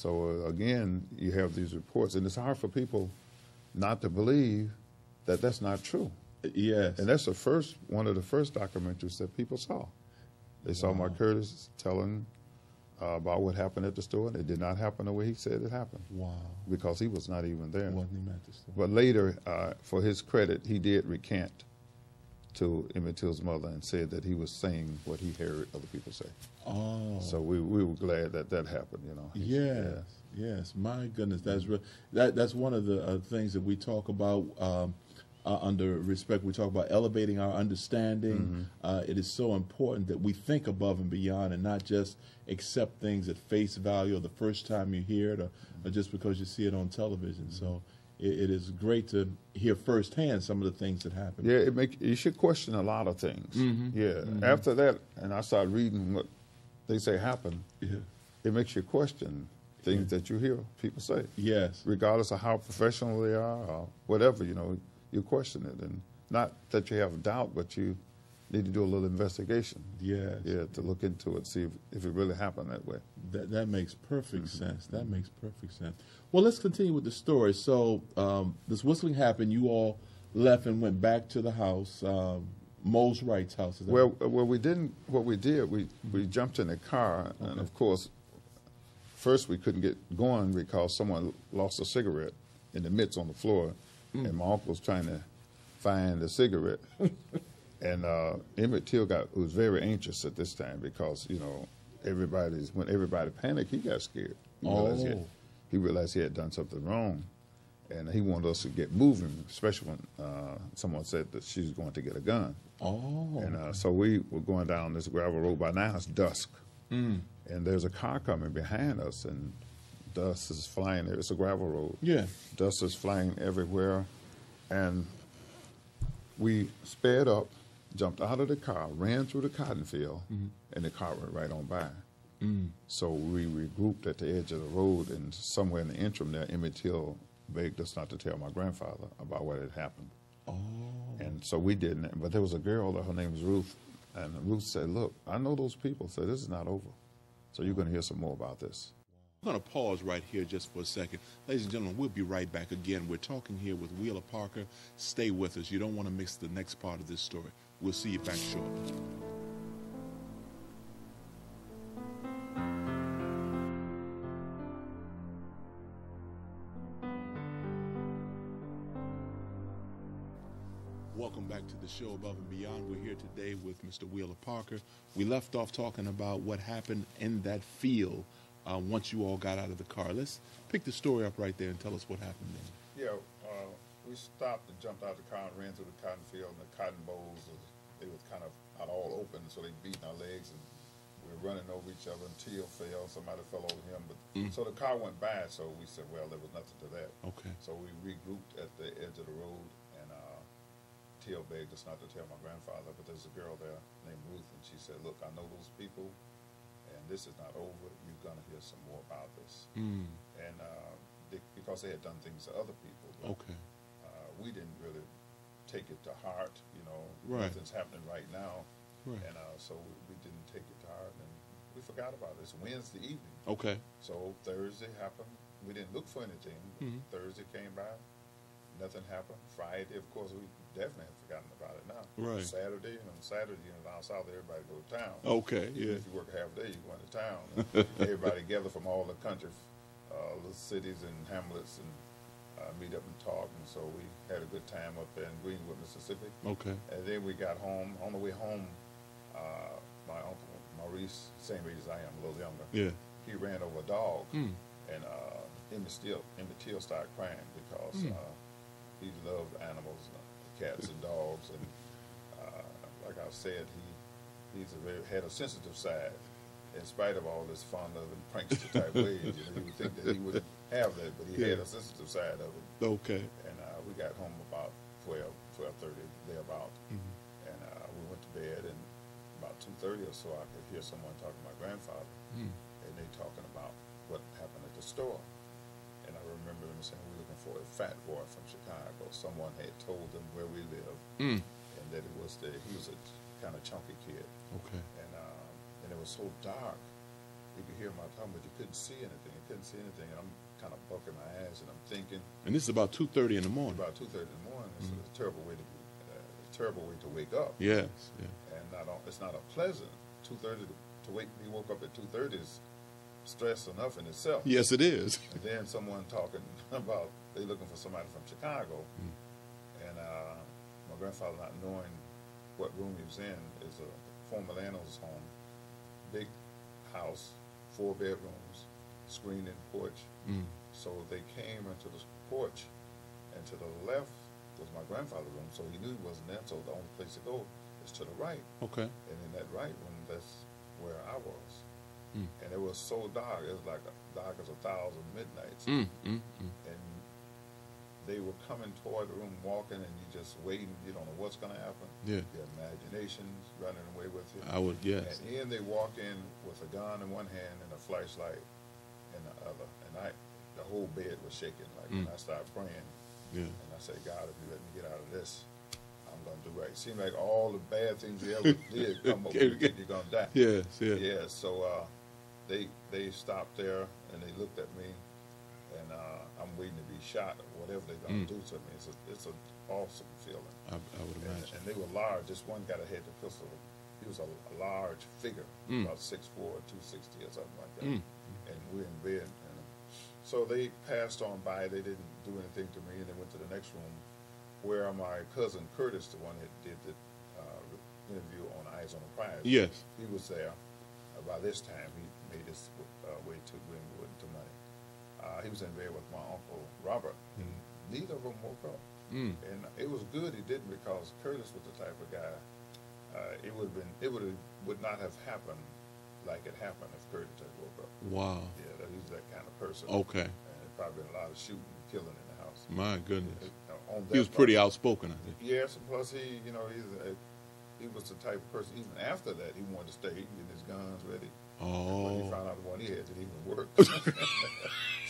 So uh, again, you have these reports, and it's hard for people not to believe that that's not true. Yes. And that's the first one of the first documentaries that people saw. They saw Mark Curtis telling uh, about what happened at the store, and it did not happen the way he said it happened wow. because he was not even there. Wasn't even at the store. But later, uh, for his credit, he did recant to Emmett Till's mother and said that he was saying what he heard other people say. Oh. So we, we were glad that that happened, you know. Yes, yes. My goodness, that's real. That that's one of the uh, things that we talk about um, uh, under respect. We talk about elevating our understanding. Uh, it is so important that we think above and beyond, and not just accept things at face value or the first time you hear it, or, or just because you see it on television. So. It, it is great to hear firsthand some of the things that happen. Yeah, it make you should question a lot of things. Mm-hmm. Yeah. Mm-hmm. After that, and I started reading what they say happened. Yeah. It makes you question things that you hear people say, Yes. regardless of how professional they are or whatever. You know, you question it, and not that you have doubt, but you need to do a little investigation. Yes. Yeah, to look into it, see if, if it really happened that way. That that makes perfect sense. That makes perfect sense. Well, let's continue with the story. So, um, this whistling happened. You all left and went back to the house, um, Mose Wright's house. Is that Well, well, we didn't. What we did, we we jumped in the car, and of course, first we couldn't get going because someone lost a cigarette in the midst on the floor, and my uncle was trying to find the cigarette. and uh, Emmett Till got was very anxious at this time because you know everybody's when everybody panicked, he got scared. He realized, he, had, Oh. he realized he had done something wrong. And he wanted us to get moving, especially when uh, someone said that she was going to get a gun. oh, And uh, so we were going down this gravel road. By now it's dusk, Mm. and there's a car coming behind us, and dust is flying. there. It's a gravel road. yeah. Dust is flying everywhere, and we sped up, jumped out of the car, ran through the cotton field, mm-hmm. and the car went right on by. Mm. So we regrouped at the edge of the road, and somewhere in the interim there, Emmett Till begged us not to tell my grandfather about what had happened. Oh, And so we didn't. But there was a girl, her name was Ruth, and Ruth said, "Look, I know those people. So this is not over. So you're going to hear some more about this." I'm going to pause right here just for a second. Ladies and gentlemen, we'll be right back again. We're talking here with Wheeler Parker. Stay with us. You don't want to miss the next part of this story. We'll see you back shortly. Welcome back to the show Above and Beyond. We're here today with Mr. Wheeler Parker. We left off talking about what happened in that field uh, once you all got out of the car. Let's pick the story up right there and tell us what happened then. We stopped and jumped out of the car and ran through the cotton field, and the cotton bolls was, they was kind of out all open, so they beating our legs, and we were running over each other until fell. Somebody fell over him, but so the car went by. So we said, well, there was nothing to that. Okay. So we regrouped at the edge of the road, and uh, Till begged us not to tell my grandfather, but there's a girl there named Ruth, and she said, "Look, I know those people, and this is not over. You're gonna hear some more about this." Mm, And uh, they, because they had done things to other people, but okay. We didn't really take it to heart. You know, Right. nothing's happening right now, Right. and uh, so we, we didn't take it to heart, and we forgot about it. It's Wednesday evening. Okay. So Thursday happened. We didn't look for anything. Mhm. Thursday came by. Nothing happened. Friday, of course, we definitely have forgotten about it now. Right. Saturday, and on Saturday, you know, down south, everybody go to town. Okay. Even Yeah. If you work a half day, you go into town. everybody gather from all the country, uh, the cities and hamlets, and talk. And so we had a good time up in Greenwood, Mississippi. Okay. And then we got home. On the way home, uh, my uncle Maurice, same age as I am, a little younger, Yeah. he ran over a dog, Mm. and uh, Emmett Till, Emmett Till started crying because Mm. uh, he loved animals, uh, cats and dogs, and uh, like I said, he he's a very, had a sensitive side. In spite of all this fun loving prankster type ways, you, know, you would think that he wouldn't have that, but he had a sensitive side of it. Okay. And uh, we got home about 12, 12.30, thereabout. Mhm. And uh, we went to bed, and about 2.30 or so, I could hear someone talking to my grandfather Mm. and they talking about what happened at the store. And I remember them saying we're looking for a fat boy from Chicago. Someone had told them where we live. Mm. and that it was the he was a kind of chunky kid, Okay. and um, and it was so dark. You could hear my tongue, but you couldn't see anything. You couldn't see anything. And I'm kind of bucking my ass, and I'm thinking. And this is about two thirty in the morning. About two thirty in the morning. It's mm-hmm. a terrible way to uh, a terrible way to wake up. Yes, yeah. And not all, it's not a pleasant two thirty to, to wake me woke up at two thirty is stress enough in itself. Yes, it is. and then someone talking about they looking for somebody from Chicago, mm. and uh, my grandfather not knowing what room he was in is a former landowner's home, big house, four bedrooms, screened in porch. Mm. So they came into the porch, and to the left was my grandfather's room. So he knew he wasn't there. So the only place to go is to the right. Okay. And in that right room, that's where I was. Mm. And it was so dark. It was like dark as a thousand midnights. Mm, mm, mm, and they were coming toward the room, walking, and you just waiting. You don't know what's going to happen. Yeah. Your imagination's running away with you. I would, yes. And in they walk in with a gun in one hand and a flashlight in the other. And I, the whole bed was shaking. Like, mm. and I started praying. Yeah. And I said, God, if you let me get out of this, I'm going to do right. It seemed like all the bad things you ever did come with you, you're going to die. Yes, yeah. Yeah, so uh, they they stopped there and they looked at me and uh, I'm waiting to be shot or whatever they're going to mm. do to me. It's a, it's an awesome feeling. I, I would imagine. And, and, they were large. This one guy that had the pistol, he was a, a large figure, mm. about 6'4", 260 or something like that. Mm. And we're in bed. And so they passed on by. They didn't do anything to me, and they went to the next room where my cousin Curtis, the one that did the uh, interview on Eyes on the Prize, yes, he was there. Uh, by this time, he made his uh, way to Glenwood to Money. Uh, he was in bed with my uncle Robert, and neither of them woke up. Mm. And it was good he didn't because Curtis was the type of guy. Uh, it would have been it would have would not have happened like it happened if Curtis had woke up. Wow. Yeah, that, he's that kind of person. Okay. And probably been a lot of shooting and killing in the house. My goodness. Uh, he was pretty outspoken, I think. Yes, plus he, you know, he's a, he was the type of person. Even after that, he wanted to stay. He get his guns ready. Oh. When he found out the one he had didn't even work.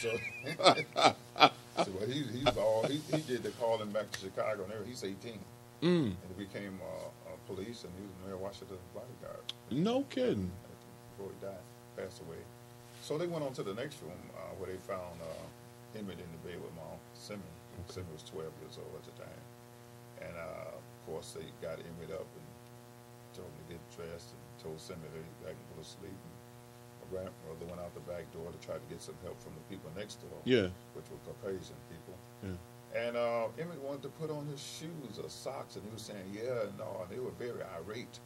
so, so well, he, he was all he, he did the calling back to Chicago. And he's 18, mm. and he became uh, a police, and he was Mayor Washington's bodyguard. No kidding. Before he died, passed away. So they went on to the next room uh, where they found uh, Emmett in the bed with my uncle Simeon. Okay. Simeon was 12 years old at the time, and uh, of course they got Emmett up and told him to get dressed and told Simeon that he could go to sleep. And grandmother went out the back door to try to get some help from the people next door, yeah. which were Caucasian people. Yeah. And uh, Emmett wanted to put on his shoes or socks, and he was saying, "Yeah, no." And they were very irate,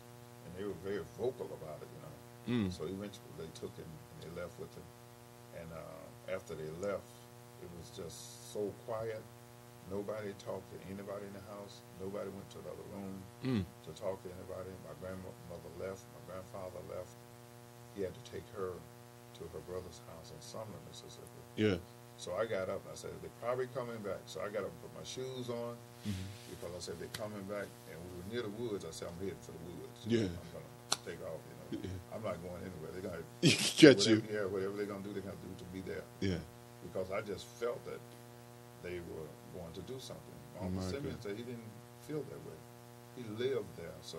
and they were very vocal about it, you know. Mm. So eventually, they took him and they left with him. And uh, after they left, it was just so quiet. Nobody talked to anybody in the house. Nobody went to the other room mm. to talk to anybody. My grandmother left. My grandfather left he had to take her to her brother's house in Sumner, Mississippi. Yeah. So I got up and I said, they're probably coming back. So I got up and put my shoes on mm-hmm. because I said, they're coming back. And we were near the woods. I said, I'm heading for the woods. Yeah. I'm going to take off, you know. Yeah. I'm not going anywhere. They're going to get whatever, you. Yeah, whatever they're going to do, they're going to do to be there. Yeah. Because I just felt that they were going to do something. Uncle Simeon said he didn't feel that way. He lived there. So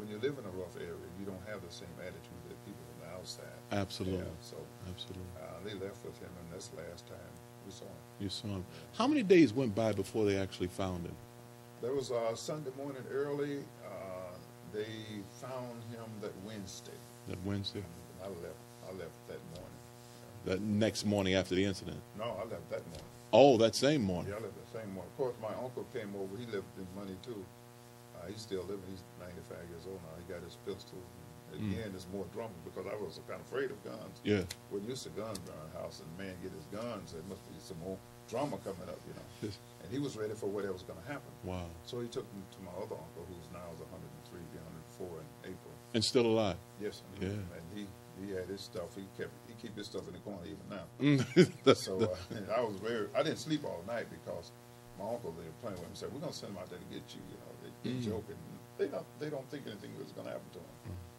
when you live in a rough area, you don't have the same attitude that people from outside. Absolutely. Yeah, so absolutely. Uh, they left with him, and this last time we saw him. You saw him. How many days went by before they actually found him? There was uh, Sunday morning early. Uh, they found him that Wednesday. That Wednesday. I left. I left that morning. That next morning after the incident. No, I left that morning. Oh, that same morning. Yeah, I left that same morning. Of course, my uncle came over. He lived in Money too. Uh, he's still living. He's 95 years old now. He got his pistol again, mm. it's more drama because I was kind of afraid of guns. Yeah. We're used to guns in our house, and man get his guns, there must be some more drama coming up, you know. and he was ready for whatever was going to happen. Wow. So he took me to my other uncle, who's now is 103, be 104 in April. And still alive. Yes. Yeah. And he he had his stuff. He kept he keep his stuff in the corner even now. Mm. so uh, I was very. I didn't sleep all night because my uncle they were playing with him. Said we're gonna send him out there to get you. You know, they, they mm. joking. They don't they don't think anything was gonna happen to him. Mm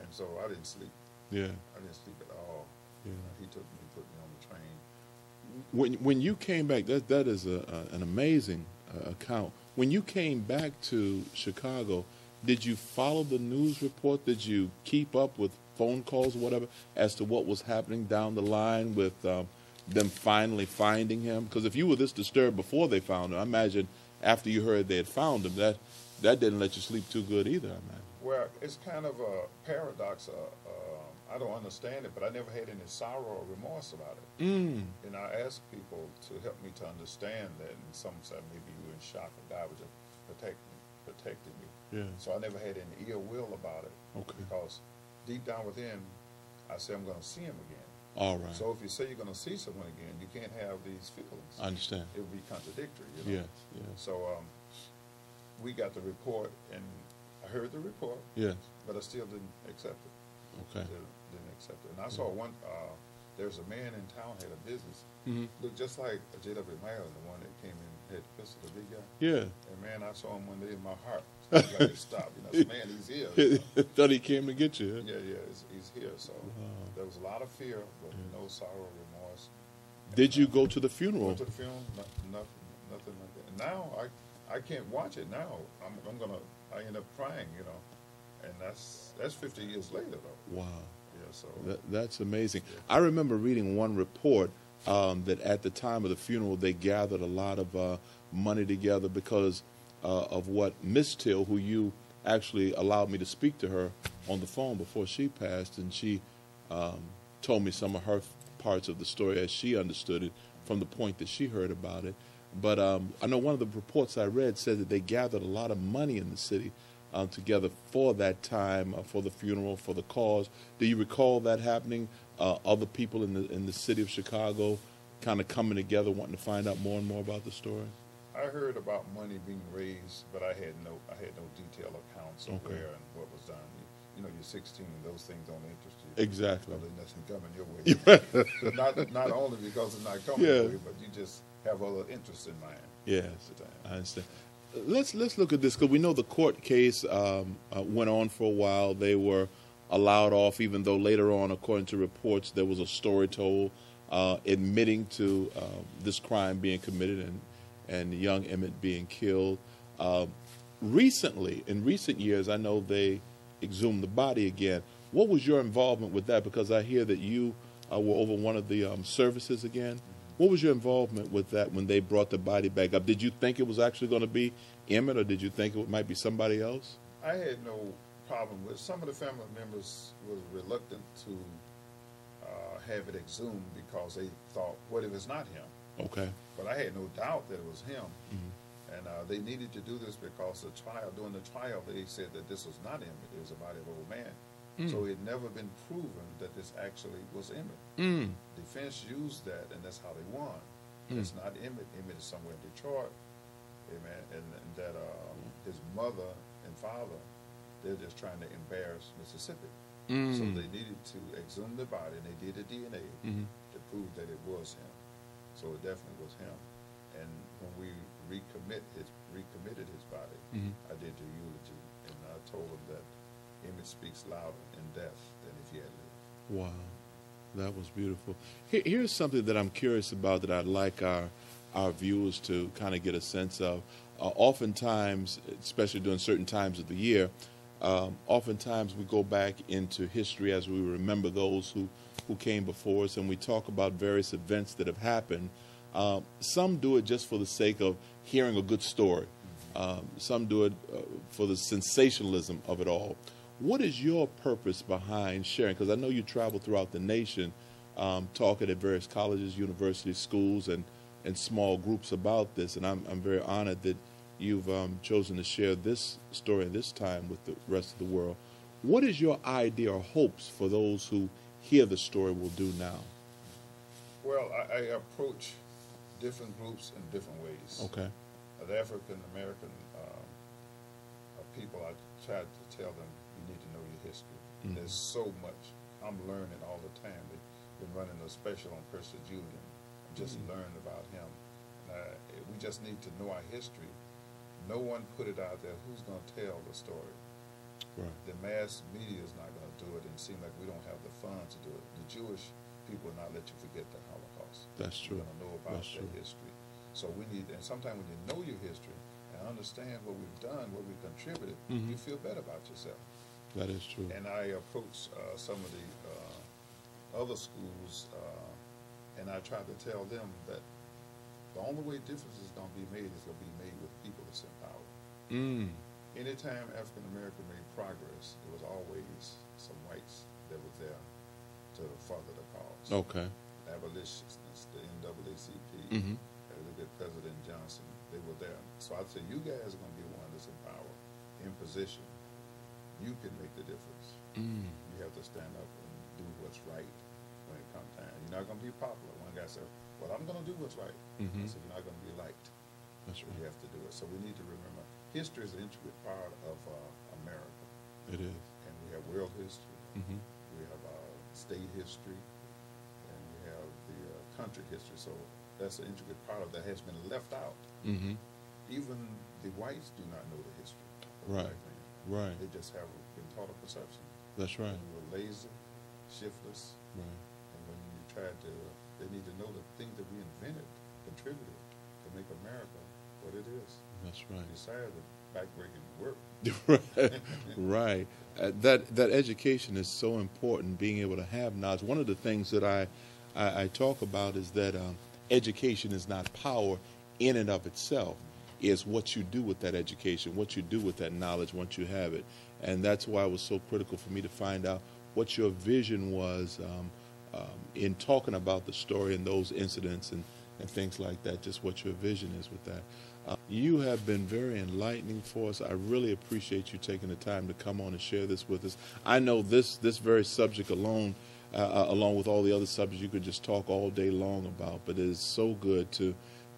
and so I didn't sleep. Yeah. I didn't sleep at all. Yeah. he took me, put me on the train. When when you came back, that that is a, a an amazing uh, account. When you came back to Chicago, did you follow the news report? Did you keep up with phone calls or whatever as to what was happening down the line with um, them finally finding him? Because if you were this disturbed before they found him, I imagine after you heard they had found him, that that didn't let you sleep too good either. I imagine. Well, it's kind of a paradox. Uh, uh, I don't understand it, but I never had any sorrow or remorse about it. Mm. And I ask people to help me to understand that. And some said maybe you were in shock, and God was just protecting, protecting me. Yeah. So I never had any ill will about it. Okay. Because deep down within, I say I'm going to see him again. All right. So if you say you're going to see someone again, you can't have these feelings. I understand. It would be contradictory. You know? Yes. Yes. So um, we got the report, and I heard the report, Yes. but I still didn't accept it. Okay. Didn't, didn't accept it. And I saw one. Uh, there's a man in town had a business Mhm. looked just like J.W. Milam, the one that came in had pistol, the big guy. Yeah. And man, I saw him one day in my heart. So I like, stop, you know, man, he's here. you know. Thought he came to get you. Yeah, yeah, he's, he's here. So Wow. there was a lot of fear, but no sorrow, remorse. Did you go to the funeral? Went to the funeral, no, nothing, nothing like that. And now I, I can't watch it now. I'm, I'm gonna, I end up crying, you know, and that's that's 50 years later though. Wow. Yeah, so That, that's amazing. I remember reading one report um, that at the time of the funeral, they gathered a lot of uh, money together because uh, of what Miss Till, who you actually allowed me to speak to her on the phone before she passed, and she um, told me some of her parts of the story as she understood it from the point that she heard about it. But um, I know one of the reports I read said that they gathered a lot of money in the city um, together for that time, uh, for the funeral, for the cause. Do you recall that happening? Uh, other people in the in the city of Chicago kind of coming together, wanting to find out more and more about the story. I heard about money being raised, but I had no, I had no detailed accounts of Okay. where and what was done. You, you know, you're 16, and those things don't interest you. Exactly. There's nothing coming your way. not, not only because it's not coming Yeah. your way, but you just have other interests in mind. Yes, at the time. I understand. Let's let's look at this because we know the court case um, uh, went on for a while. They were allowed off, even though later on, according to reports, there was a story told uh, admitting to uh, this crime being committed and and young Emmett being killed. Uh, recently, in recent years, I know they exhumed the body again. What was your involvement with that? Because I hear that you uh, were over one of the um, services again. What was your involvement with that when they brought the body back up? Did you think it was actually going to be Emmett, or did you think it might be somebody else? I had no problem with some of the family members was reluctant to uh, have it exhumed because they thought, what if it's not him? Okay. But I had no doubt that it was him. And uh, they needed to do this because the trial, during the trial, they said that this was not Emmett, it was a body of old man. So it never been proven that this actually was Emmett. Mm. Defense used that, and that's how they won. It's not Emmett. Emmett is somewhere in Detroit, amen. And, and that uh, his mother and father, they're just trying to embarrass Mississippi. So they needed to exhume the body, and they did a DNA Mhm. to prove that it was him. So it definitely was him. And when we recommit his recommitted his body, Mhm. I did the eulogy, and I told him that Emmett speaks louder in death than if he had lived. Wow, that was beautiful. Here, here's something that I'm curious about that I'd like our our viewers to kind of get a sense of. Uh, oftentimes, especially during certain times of the year, um, oftentimes we go back into history as we remember those who who came before us, and we talk about various events that have happened. Um, some do it just for the sake of hearing a good story. Um, some do it uh, for the sensationalism of it all. What is your purpose behind sharing? Because I know you travel throughout the nation, um, talking at various colleges, universities, schools, and, and small groups about this. And I'm, I'm very honored that you've um, chosen to share this story this time with the rest of the world. What is your idea or hopes for those who hear the story will do now? Well, I, I approach different groups in different ways. Okay. The African American um, uh, people, I try to tell them need to know your history. Mhm. There's so much. I'm learning all the time. They've been running a special on Percy Julian. Just learning about him. Uh, we just need to know our history. No one put it out there. Who's going to tell the story? Right. The mass media is not going to do it, and it seems like we don't have the funds to do it. The Jewish people will not let you forget the Holocaust. That's true. You're going to know about That's their true. history. So we need, and sometimes when you know your history and understand what we've done, what we've contributed, Mhm. you feel better about yourself. That is true. And I approached uh, some of the uh, other schools, uh, and I tried to tell them that the only way difference is going to be made is going to be made with people that's in power. Mm. Anytime African American made progress, there was always some whites that was there to further the cause. Okay. Abolitionists, the NAACP, Mhm. uh, look at President Johnson, they were there. So I'd say you guys are going to be one that's in power, in position. You can make the difference. Mm. You have to stand up and do what's right when it comes time. You're not going to be popular. One guy said, "Well, I'm going to do what's right." I Mhm. said, "You're not going to be liked. That's right. You have to do it." So we need to remember, history is an intricate part of uh, America, It is. and we have world history, Mm-hmm. we have uh, state history, and we have the uh, country history. So that's an intricate part of that has been left out. Mm-hmm. Even the whites do not know the history. Right. Right. They just have been taught a perception. That's right. We were lazy, shiftless, Right. and when you try to, they need to know the things that we invented, contributed to make America what it is. That's right. Besides the backbreaking work. right, right. Uh, that that education is so important. Being able to have knowledge. One of the things that I I, I talk about is that um, education is not power in and of itself. Is what you do with that education, what you do with that knowledge once you have it, and that's why it was so critical for me to find out what your vision was um, um, in talking about the story and those incidents and, and things like that. Just what your vision is with that. Uh, you have been very enlightening for us. I really appreciate you taking the time to come on and share this with us. I know this this very subject alone, uh, uh, along with all the other subjects, you could just talk all day long about. But it is so good to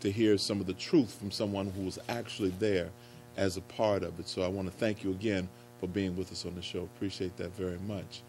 to hear some of the truth from someone who was actually there as a part of it. So I want to thank you again for being with us on the show. Appreciate that very much.